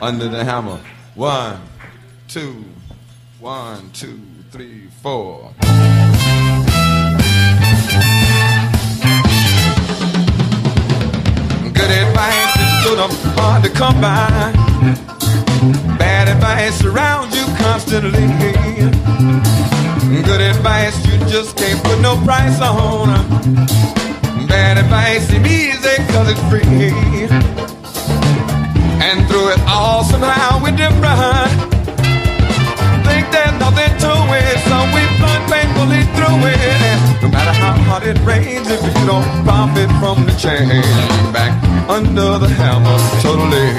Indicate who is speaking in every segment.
Speaker 1: under the hammer. One, two, one, two, three, four. Good advice is good up hard to come by. Bad advice surrounds you constantly. Good advice you just can't put no price on. Bad advice seems easy cause it's free. From back under the hammer, totally.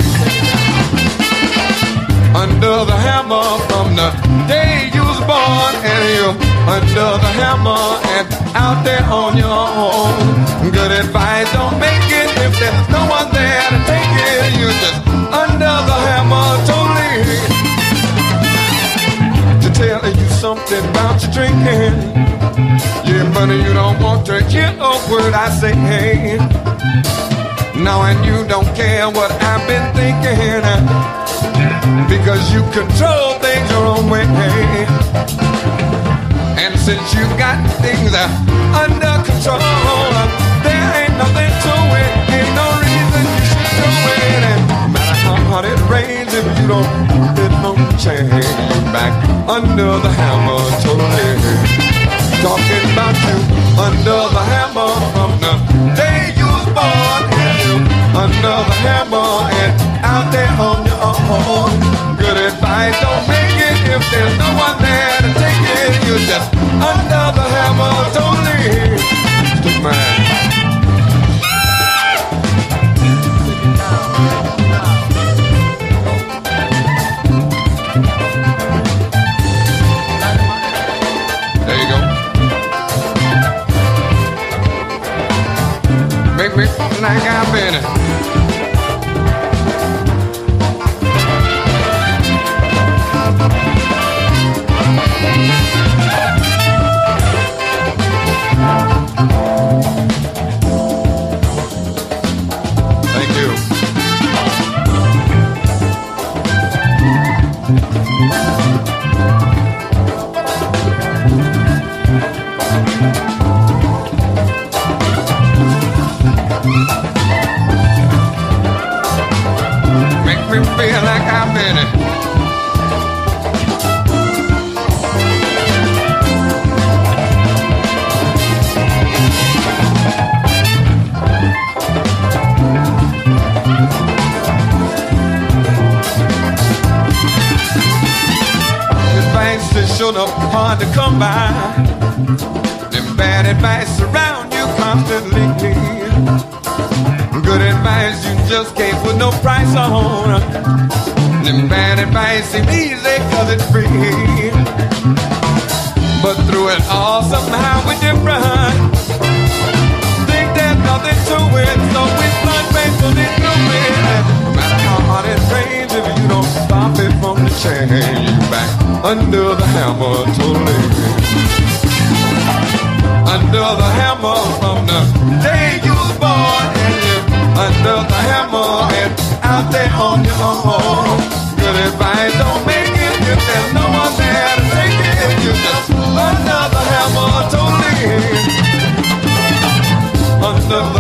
Speaker 1: Under the hammer from the day you was born, and you're under the hammer and out there on your own. Good advice don't make it if there's no one there to take it. You just under the hammer, totally. To tell you something about your drinking. Yeah, money, you don't want to hear a word I say. And you don't care what I've been thinking. Because you control things your own way. And since you've got things under control, there ain't nothing to it. Ain't no reason you should do it. And no matter how hard it rains if you don't get no change. Back under the hammer, own. Good advice don't make it if there's no one there to take it. You're just the hammer, totally. Stick man. There you go Make me like I've been. Hard to come by. Them bad advice around you constantly. Good advice you just can't put no price on. Them bad advice seem easy cause it's free. But through it all somehow change back under the hammer totally. Under the hammer from the day you was born and under the hammer and out there on your own. Good advice don't make it if there's no one there to take it. You just under the hammer totally. Under the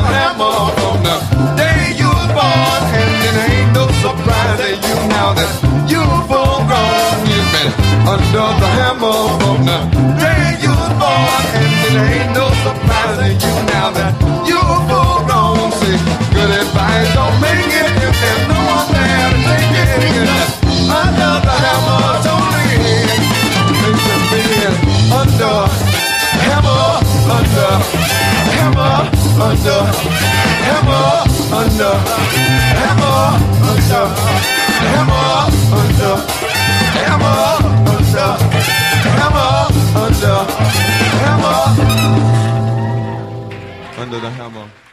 Speaker 1: under the hammer from the day you was born. And it ain't no surprise to you now that you're full grown. See, good advice don't make it if there's no one there to take it. Under the hammer, totally. Makes it feel under hammer, under hammer, under hammer, under. with a hammer.